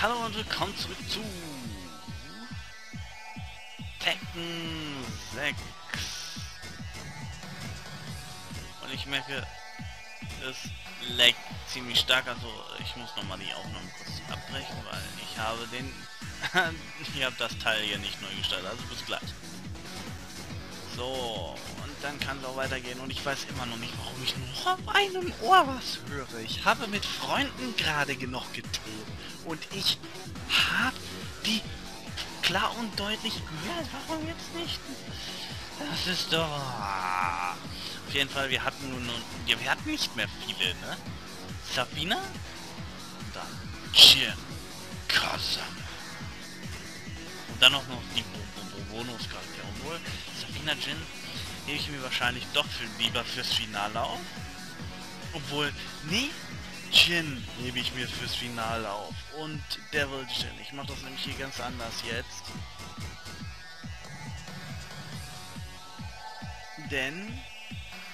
Hallo und willkommen zurück zu Tekken 6. Und ich merke, es leckt ziemlich stark, also ich muss nochmal die Aufnahme kurz abbrechen, weil ich habe den... ich habe das Teil hier nicht neu gestartet, also bis gleich. So, und dann kann es auch weitergehen und ich weiß immer noch nicht, warum ich nur auf einem Ohr was höre. Ich habe mit Freunden gerade genug getreten und ich habe die klar und deutlich gehört. Warum jetzt nicht? Das ist doch... Auf jeden Fall, wir hatten nun... Ja, wir hatten nicht mehr viele, ne? Sabina? Und dann Jin Kazan. Und dann auch noch die Bonuscharaktere. Obwohl, Sabina Jin hebe ich mir wahrscheinlich doch für, lieber fürs Finale auf. Obwohl, nee, Jin hebe ich mir fürs Finale auf. Und Devil Jin. Ich mache das nämlich hier ganz anders jetzt. Denn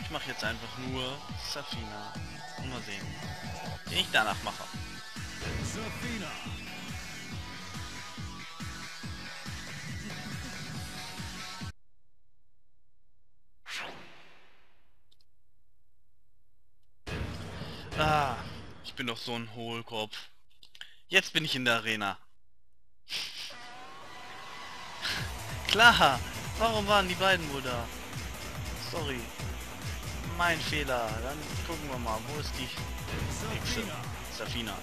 ich mache jetzt einfach nur Safina. Und mal sehen, den ich danach mache. Safina. Bin doch so ein Hohlkopf. Jetzt bin ich in der Arena. Klar, warum waren die beiden wohl da? Sorry. Mein Fehler. Dann gucken wir mal, wo ist die Hexe? Safina.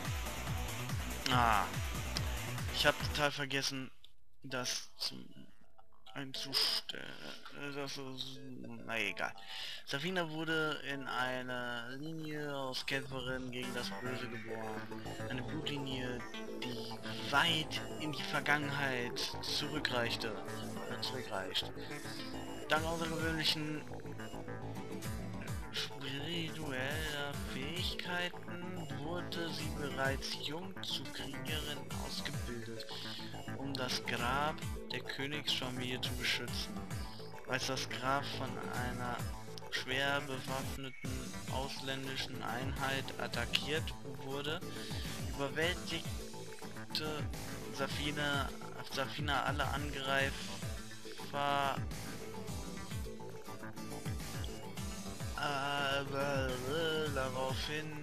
Ah. Ich habe total vergessen, das zum einzustellen. Das ist, na egal. Safina wurde in einer Linie aus Kämpferin gegen das Böse geboren. Eine Blutlinie, die weit in die Vergangenheit zurückreichte. Zurückreicht. Dank außergewöhnlichen spiritueller Fähigkeiten wurde sie bereits jung zu Kriegerin ausgebildet, um das Grab der Königsfamilie zu beschützen. Als das Grab von einer schwer bewaffneten ausländischen Einheit attackiert wurde, überwältigte Safina, Safina alle Angreifer aber daraufhin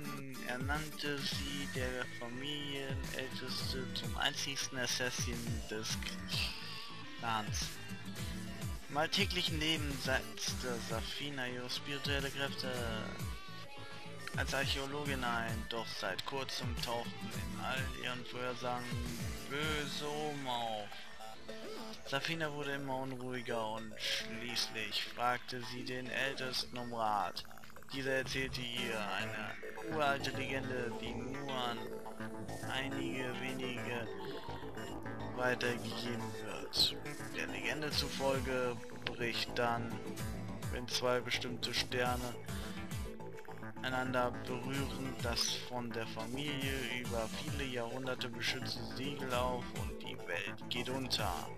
ernannte sie der Familienälteste zum einzigsten Assassin des Clans. Im alltäglichen Leben setzte Safina ihre spirituelle Kräfte als Archäologin ein, doch seit kurzem tauchten in all ihren Vorhersagen böse Omen auf. Safina wurde immer unruhiger und schließlich fragte sie den Ältesten um Rat. Dieser erzählte ihr eine uralte Legende, die nur an einige wenige weitergegeben wird. Der Legende zufolge bricht dann, wenn zwei bestimmte Sterne einander berühren, das von der Familie über viele Jahrhunderte beschützte Siegel auf und die Welt geht unter.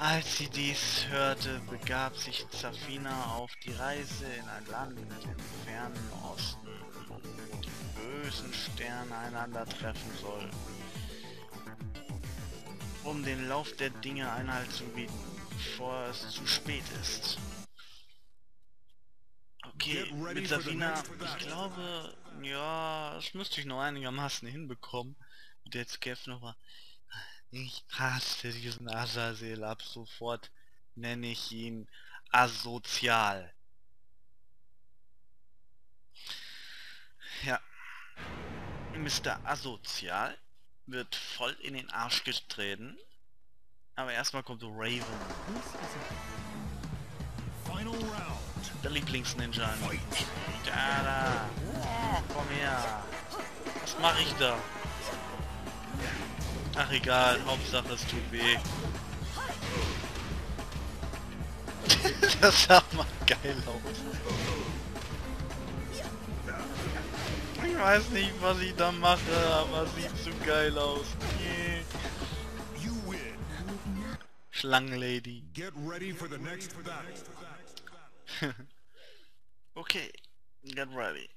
Als sie dies hörte, begab sich Zafina auf die Reise in ein Land im fernen Osten, wo die bösen Sterne einander treffen sollten. Um den Lauf der Dinge Einhalt zu bieten, bevor es zu spät ist. Okay, mit Safina, ich glaube, ja, das müsste ich noch einigermaßen hinbekommen, mit der Skeff nochmal. Ich hasse diesen Azazel ab sofort nenne ich ihn asozial. Ja. Mr. Asozial wird voll in den Arsch getreten. Aber erstmal kommt Raven. Der Lieblingsninja. Da, da. Oh, komm her. Was mache ich da? Ach egal, Hauptsache es tut weh. das sah mal geil aus. Ich weiß nicht, was ich da mache, aber sieht so geil aus. Yeah. Schlangenlady. Get ready for the next battle. okay, get ready.。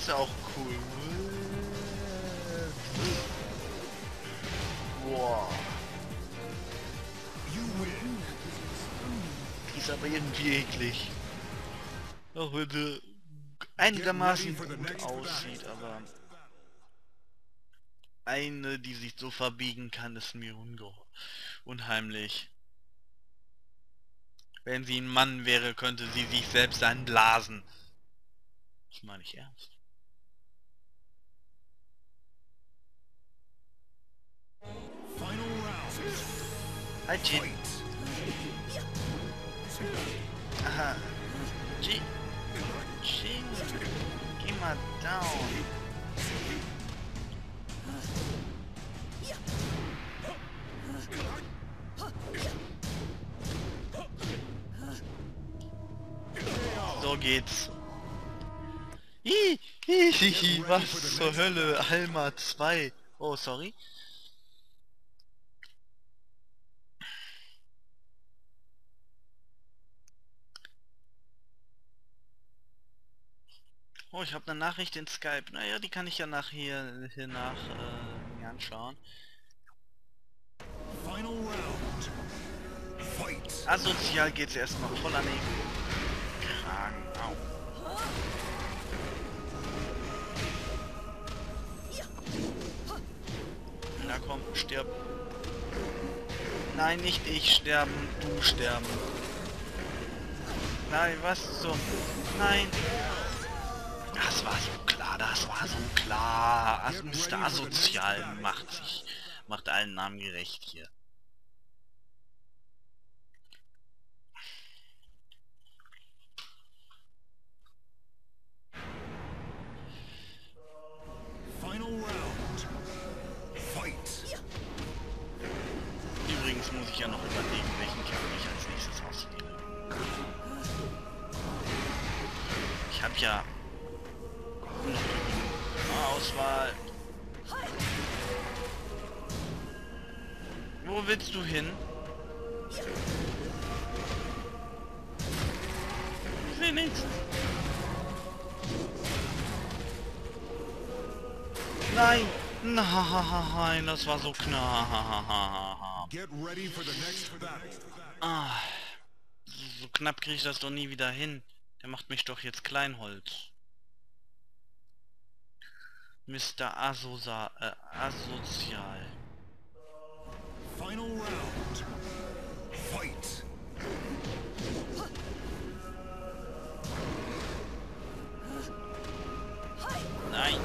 Ist auch cool. Wow. Die ist aber irgendwie eklig. Auch wenn sie einigermaßen gut aussieht, aber eine, die sich so verbiegen kann, ist mir unheimlich. Wenn sie ein Mann wäre, könnte sie sich selbst anblasen. Das meine ich ernst. Halt Jin. Aha. Jin. Jin. Geh mal down. So geht's. Hihihi, was zur Hölle? Alma 2. Oh, sorry. Oh, ich habe eine Nachricht in Skype. Naja, die kann ich ja nachher hier nach äh, mir anschauen. Asozial geht's erstmal voll an den Kragen. Au. Na komm, stirb. Nein, nicht ich sterben, du sterben. Nein, was zum... Nein. Das war so klar, das war so klar. Also Mr. Asozial macht sich, macht allen Namen gerecht hier. Willst du hin? Wenigstens. Nein! Nein, das war so knapp. Ah, so knapp kriege ich das doch nie wieder hin. Der macht mich doch jetzt Kleinholz. Mr. Asosa äh, asozial. Final round. Fight. Nein,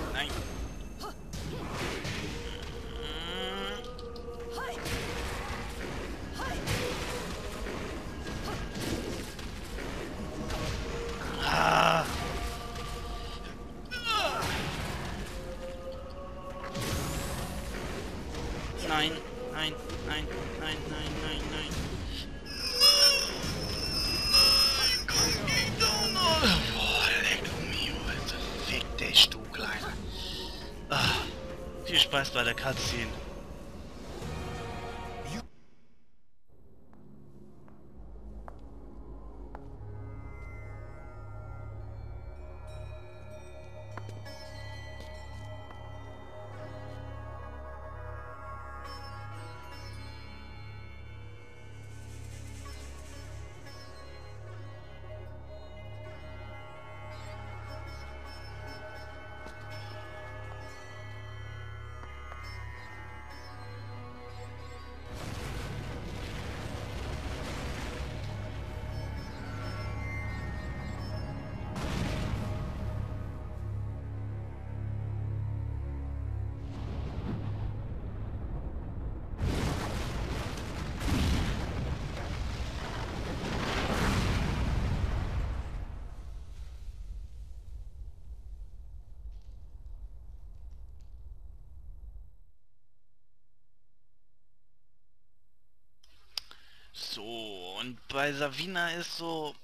und bei Savina ist so,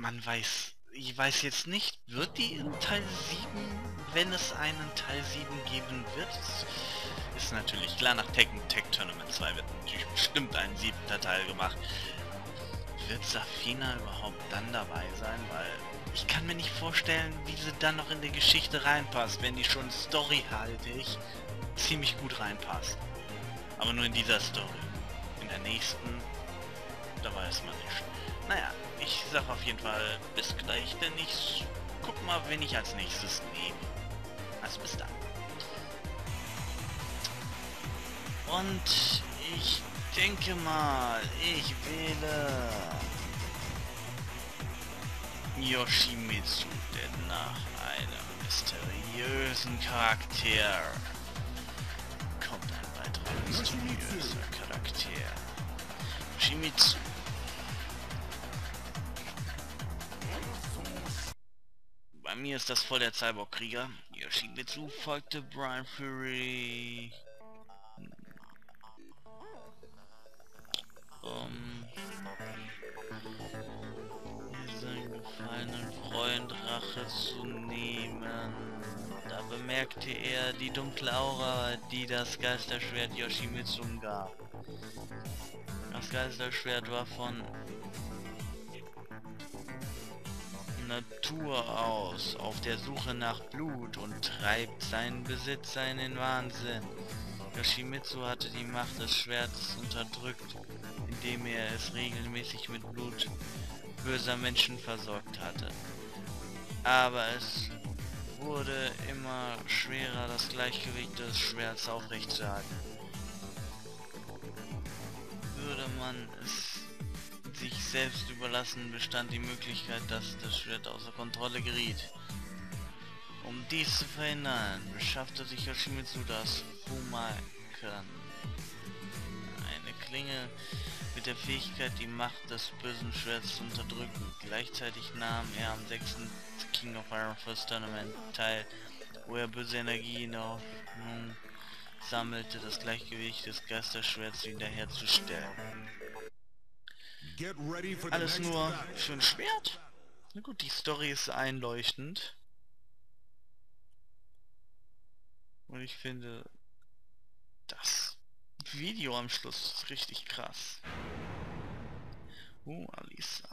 man weiß, ich weiß jetzt nicht, wird die in Teil 7 wenn es einen Teil 7 geben wird. Ist natürlich klar, nach Tekken Tech Tournament 2 wird natürlich bestimmt ein siebter Teil gemacht. Wird Safina überhaupt dann dabei sein? Weil ich kann mir nicht vorstellen, wie sie dann noch in die Geschichte reinpasst, wenn die schon storyhaltig ziemlich gut reinpasst. Aber nur in dieser Story. In der nächsten, da weiß man nicht. Naja, ich sag auf jeden Fall bis gleich, denn ich guck mal, wen ich als nächstes nehme. Also bis dann. Und ich denke mal, ich wähle Yoshimitsu, denn nach einem mysteriösen Charakter kommt ein weiterer mysteriöser Charakter. Yoshimitsu. Mir ist das voll der Cyborg-Krieger. Yoshimitsu folgte Brian Fury. Um seinen gefallenen Freund Rache zu nehmen. Da bemerkte er die dunkle Aura, die das Geisterschwert Yoshimitsu gab. Das Geisterschwert war von Natur aus auf der Suche nach Blut und treibt seinen Besitzer in den Wahnsinn. Yoshimitsu hatte die Macht des Schwertes unterdrückt, indem er es regelmäßig mit Blut böser Menschen versorgt hatte. Aber es wurde immer schwerer, das Gleichgewicht des Schwerts aufrechtzuerhalten. Würde man es sich selbst überlassen, bestand die Möglichkeit, dass das Schwert außer Kontrolle geriet. Um dies zu verhindern, beschaffte sich Yoshimitsu das Fumakan. Eine Klinge mit der Fähigkeit, die Macht des bösen Schwerts zu unterdrücken. Gleichzeitig nahm er am 6. King of Iron Fist Tournament teil, wo er böse Energie in der Hoffnung sammelte, das Gleichgewicht des Geisterschwerts wiederherzustellen. Alles nur für ein Schwert? Na gut, die Story ist einleuchtend. Und ich finde, das Video am Schluss ist richtig krass. Uh, Alisa.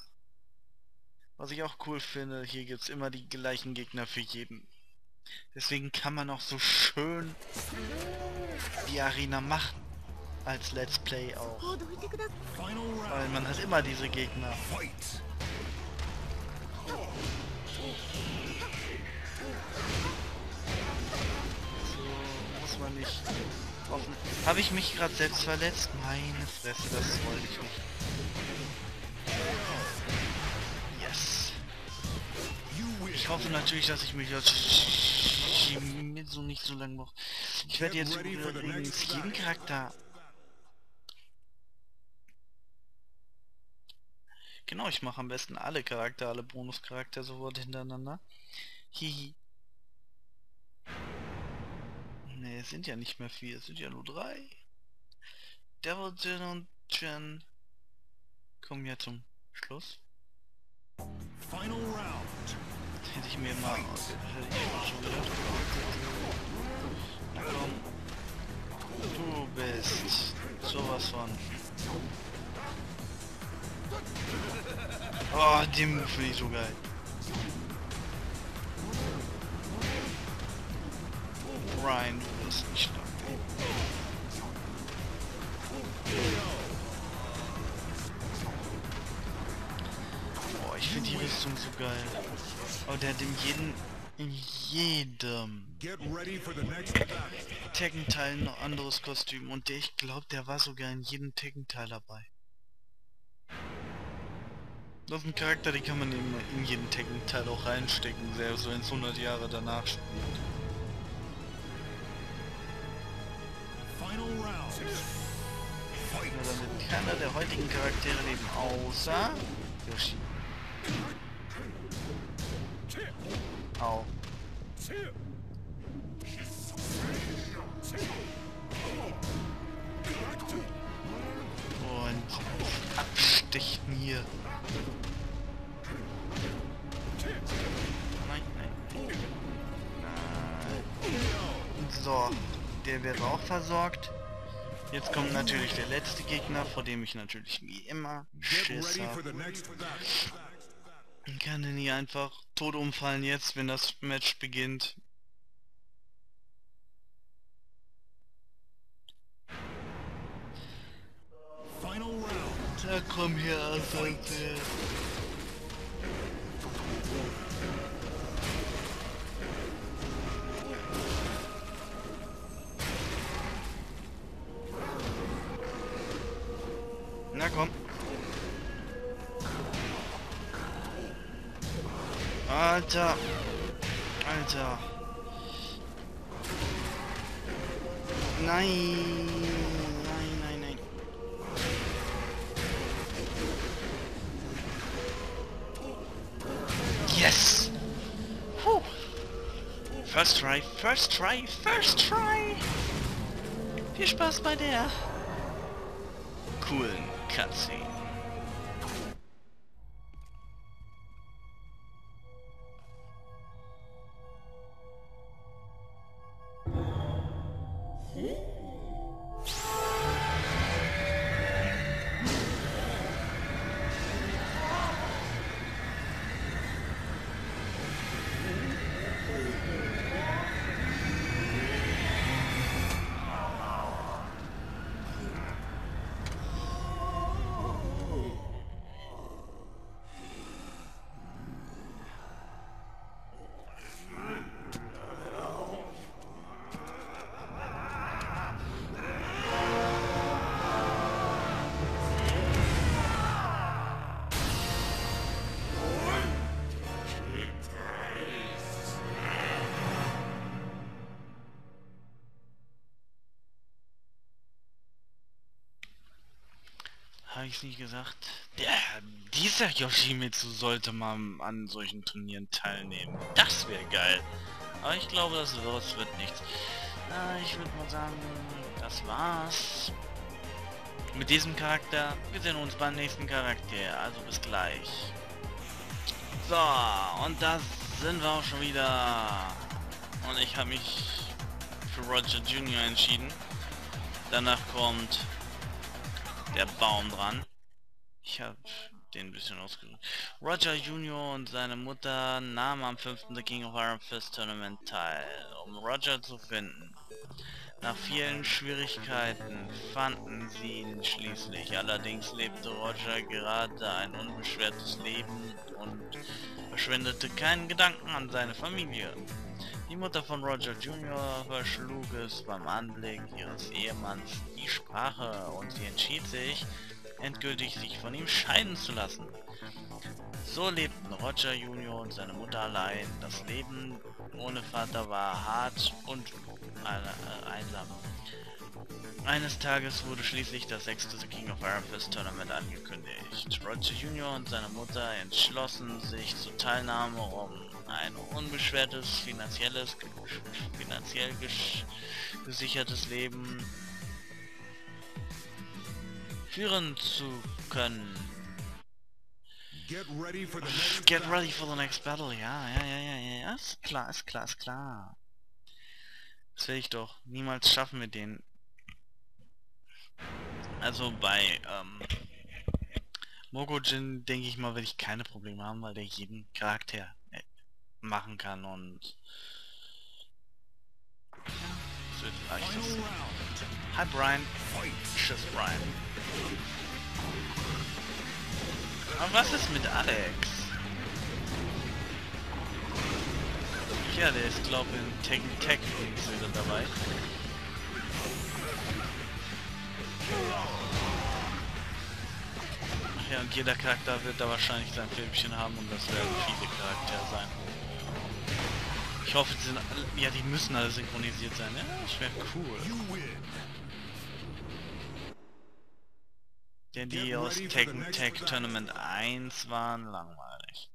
Was ich auch cool finde, hier gibt es immer die gleichen Gegner für jeden. Deswegen kann man auch so schön die Arena machen als Let's Play auch. Weil man hat immer diese Gegner. So muss man nicht hoffen. Habe ich mich gerade selbst verletzt? Meine Fresse, das wollte ich nicht. Yes. Ich hoffe natürlich, dass ich mich als so nicht so lange noch. Ich werde jetzt übrigens jeden Charakter Genau, ich mache am besten alle Charakter, alle Bonuscharakter sofort hintereinander. Hihi. Ne, es sind ja nicht mehr vier, es sind ja nur drei. Devil Jin und Jen kommen ja zum Schluss. Final Round. Hätte ich mir mal. Na komm. Du bist sowas von Oh, den Move finde ich so geil. Ryan, du bist nicht stark. Boah, ich finde die Rüstung so geil. Oh, der hat in jedem, in jedem Tekken-Teil ein anderes Kostüm und der, ich glaube, der war sogar in jedem Tekken-Teil dabei. Das ist ein Charakter, den kann man in, in jeden Tekken-Teil auch reinstecken, selbst wenn es 100 Jahre danach spielt. Wird keiner der heutigen Charaktere leben, außer Yoshi. Au. Und abstechen hier. So, der wäre auch versorgt. Jetzt kommt natürlich der letzte Gegner, vor dem ich natürlich wie immer Schiss habe. Kann er nie einfach tot umfallen jetzt, wenn das Match beginnt. Da komm her, Asalte. Na komm. Alter. Alter. Nein. Nein, nein, nein. Yes. Puh. First try, first try, first try. Viel Spaß bei der coolen Cutscene. Habe ich nicht gesagt? Der, dieser Yoshimitsu sollte mal an solchen Turnieren teilnehmen. Das wäre geil. Aber ich glaube, das wird, wird nichts. Äh, ich würde mal sagen, das war's. Mit diesem Charakter. Wir sehen uns beim nächsten Charakter. Also bis gleich. So, und da sind wir auch schon wieder. Und ich habe mich für Roger Jr. entschieden. Danach kommt der Baum dran. Ich habe den ein bisschen ausgedrückt. Roger Jr. und seine Mutter nahmen am 5. The King of Iron Fist Tournament teil, um Roger zu finden. Nach vielen Schwierigkeiten fanden sie ihn schließlich. Allerdings lebte Roger gerade ein unbeschwertes Leben und verschwendete keinen Gedanken an seine Familie. Die Mutter von Roger Jr. verschlug es beim Anblick ihres Ehemanns die Sprache und sie entschied sich, endgültig sich von ihm scheiden zu lassen. So lebten Roger Jr. und seine Mutter allein. Das Leben ohne Vater war hart und äh, einsam. Eines Tages wurde schließlich das sechste King of Iron Fist Tournament angekündigt. Roger Jr. und seine Mutter entschlossen sich zur Teilnahme, um ein unbeschwertes, finanzielles, finanziell gesichertes Leben führen zu können. Get ready for the next, Get ready for the next battle. Ja, ja, ja, ja, ja. Ist klar, ist klar, ist klar. Das werde ich doch niemals schaffen mit denen. Also bei ähm, Mogojin denke ich mal, werde ich keine Probleme haben, weil der jeden Charakter machen kann und ja, das wird leichtes. Hi Brian. Tschüss Brian. Aber was ist mit Alex? Ja, der ist glaube ich in Tekken Tech wieder dabei. Ja, und jeder Charakter wird da wahrscheinlich sein Filmchen haben und das werden viele Charaktere sein. Ich hoffe, die sind alle, ja, die müssen alle synchronisiert sein. Ja, das wäre cool. Denn die aus Tekken Tech Tournament 1 waren langweilig.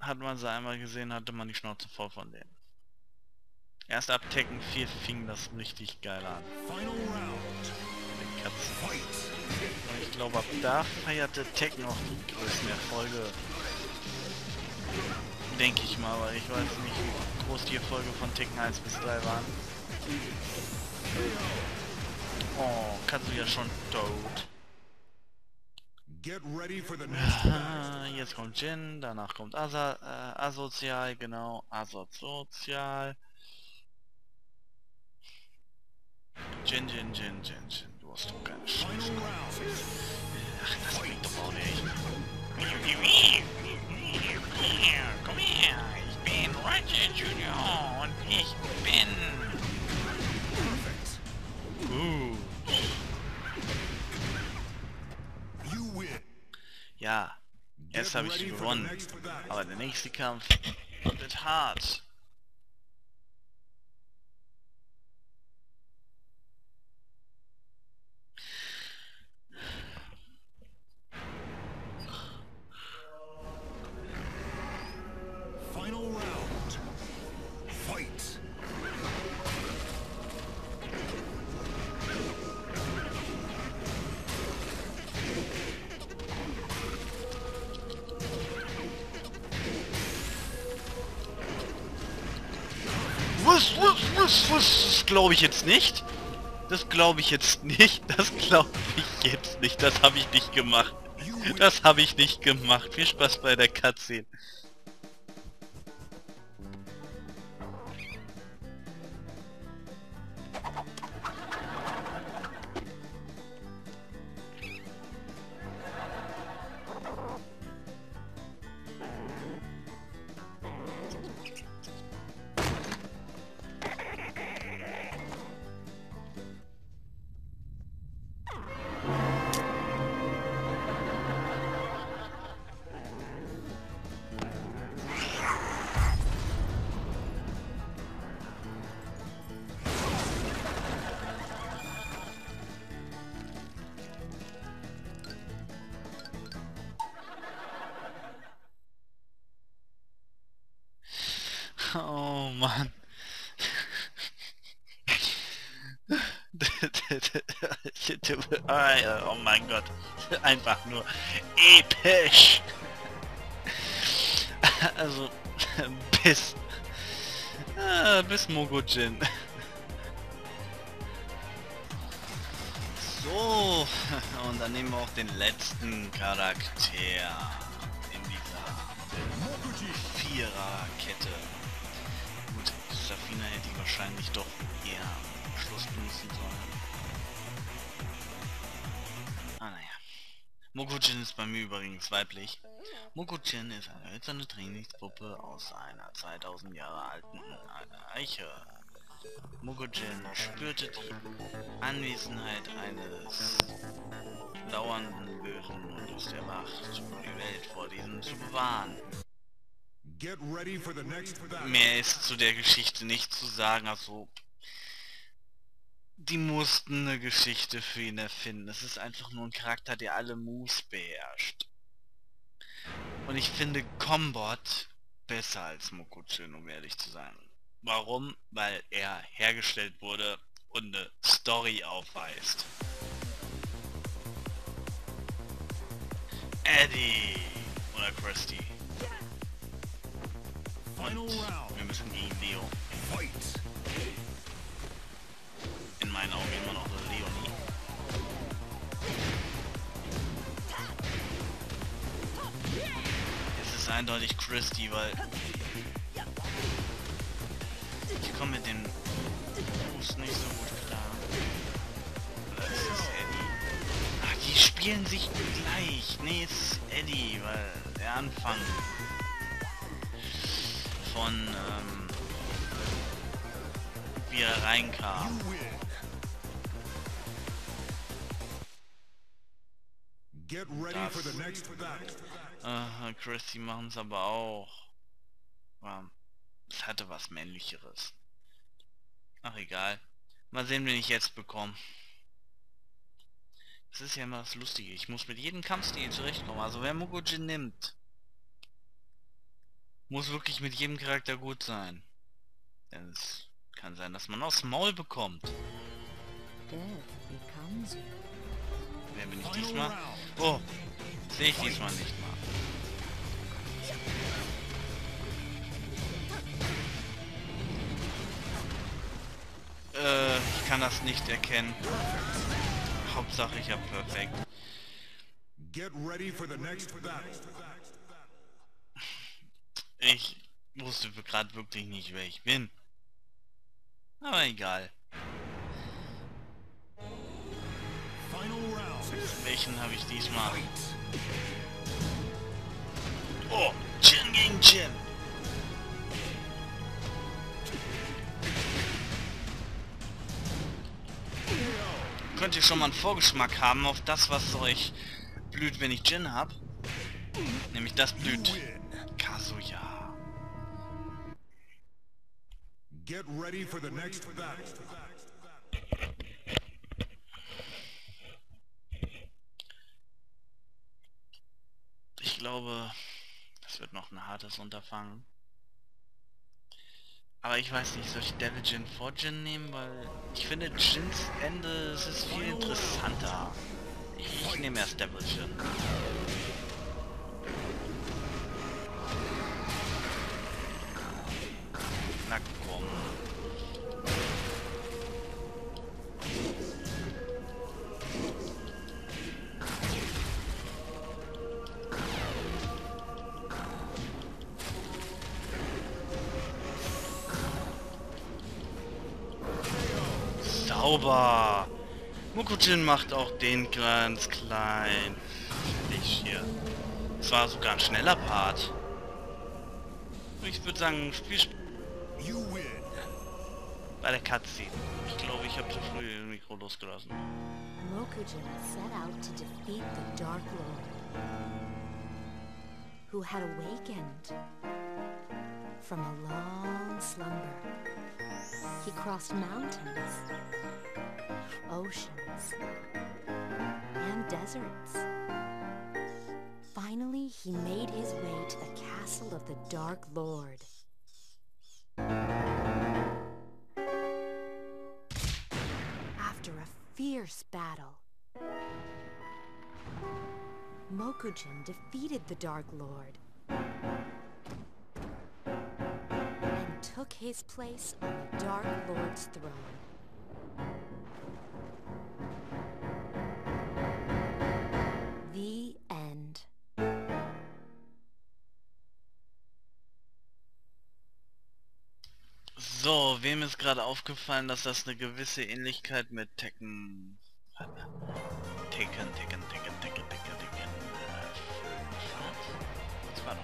Hat man sie einmal gesehen, hatte man die Schnauze voll von denen. Erst ab Tekken 4 fing das richtig geil an. Und ich glaube, ab da feierte Tekken auch die größten Erfolge. Denke ich mal, aber ich weiß nicht, wie groß die Erfolge von Tekken 1 bis 3 waren. Oh, Katsuya schon tot. Ah, jetzt kommt Jin, danach kommt Asa, äh, Asozial, genau, Asozial. Jin, Jin, Jin, Jin, Jin, du hast doch keine Chance. Ach, das bringt doch auch nicht. Komm her, ich bin Roger Junior und ich bin... Uh. Ja, jetzt habe ich gewonnen. Aber der nächste Kampf wird hart. Ich jetzt nicht. Das glaube ich jetzt nicht. Das glaube ich jetzt nicht. Das habe ich nicht gemacht. Das habe ich nicht gemacht. Viel Spaß bei der Cutscene. Oh Mann. oh mein Gott. Einfach nur episch. Also, bis... Ah, bis Mogujin. So, und dann nehmen wir auch den letzten Charakter in dieser Vierer-Kette. Safina hätte ich wahrscheinlich doch eher am Schluss benutzen sollen. Ah naja. Mokujin ist bei mir übrigens weiblich. Mokujin ist eine hölzerne Trainingspuppe aus einer 2000 Jahre alten Eiche. Mokujin spürte die Anwesenheit eines dauernden Bösen und ist erwacht, um die Welt vor diesem zu bewahren. Mehr ist zu der Geschichte nicht zu sagen, also die mussten eine Geschichte für ihn erfinden. Es ist einfach nur ein Charakter, der alle Moves beherrscht. Und ich finde Combot besser als Mokujin, um ehrlich zu sein. Warum? Weil er hergestellt wurde und eine Story aufweist. Eddie oder Krusty. Und wir müssen gegen Leo. In meinen Augen immer noch Leonie. Es ist eindeutig Christy, weil ich komme mit den Fuß nicht so gut klar. Oder ist es Eddie? Ach, die spielen sich gleich. Nee, es ist Eddie, weil der Anfang von ähm, wie er reinkam. Das, äh, Christy machen es aber auch. Es hatte was männlicheres. Ach egal. Mal sehen, wen ich jetzt bekomme. Das ist ja immer das Lustige. Ich muss mit jedem Kampfstil zurechtkommen. Also wer Mugojin nimmt, muss wirklich mit jedem Charakter gut sein. Denn es kann sein, dass man aufs Maul bekommt. Wer bin ich diesmal? Oh, sehe ich diesmal nicht mal. Äh, ich kann das nicht erkennen. Hauptsache ich habe perfekt. Get ready for the next battle. Ich wusste gerade wirklich nicht, wer ich bin. Aber egal. Welchen habe ich diesmal? Oh, Jin gegen Jin. Könnt ihr schon mal einen Vorgeschmack haben auf das, was euch blüht, wenn ich Jin hab? Nämlich das blüht Kazuya. Get ready for the next battle. Ich glaube, das wird noch ein hartes Unterfangen. Aber ich weiß nicht, soll ich Devil Jin vor Jin nehmen? Weil ich finde Jins Ende ist viel interessanter. Ich nehme erst Devil Jin. Mukujin macht auch den ganz klein. Ich hier. Es war sogar ein schneller Part. Ich würde sagen, Spiel bei der Cutscene. Ich glaube, ich habe zu früh das Mikro losgelassen. Mokujin set out to defeat the Dark Lord, who had awakened from a long slumber. He crossed mountains, oceans, and deserts. Finally, he made his way to the castle of the Dark Lord. After a fierce battle, Mokujin defeated the Dark Lord and took his place on the Dark Lord's throne. Gerade aufgefallen, dass das eine gewisse Ähnlichkeit mit Tekken hat? Tekken, Tekken, Tekken, Tekken, Tekken, Tekken. Äh, war noch?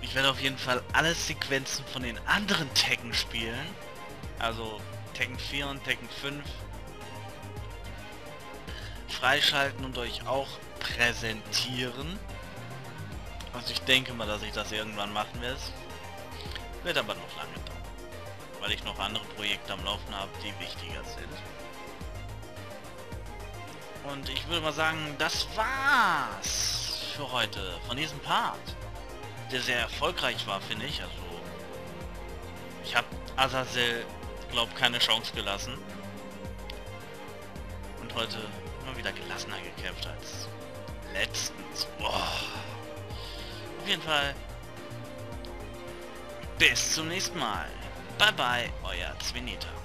Ich werde auf jeden Fall alle Sequenzen von den anderen Tekken spielen. Also Tekken 4 und Tekken 5 freischalten und euch auch präsentieren. Also ich denke mal, dass ich das irgendwann machen werde. Wird aber noch lange dauern. Weil ich noch andere Projekte am Laufen habe, die wichtiger sind. Und ich würde mal sagen, das war's für heute von diesem Part der sehr erfolgreich war, finde ich. Also ich habe Azazel, glaube keine Chance gelassen. Und heute immer wieder gelassener gekämpft als letztens. Boah. Auf jeden Fall. Bis zum nächsten Mal. Bye bye, euer Zwinita.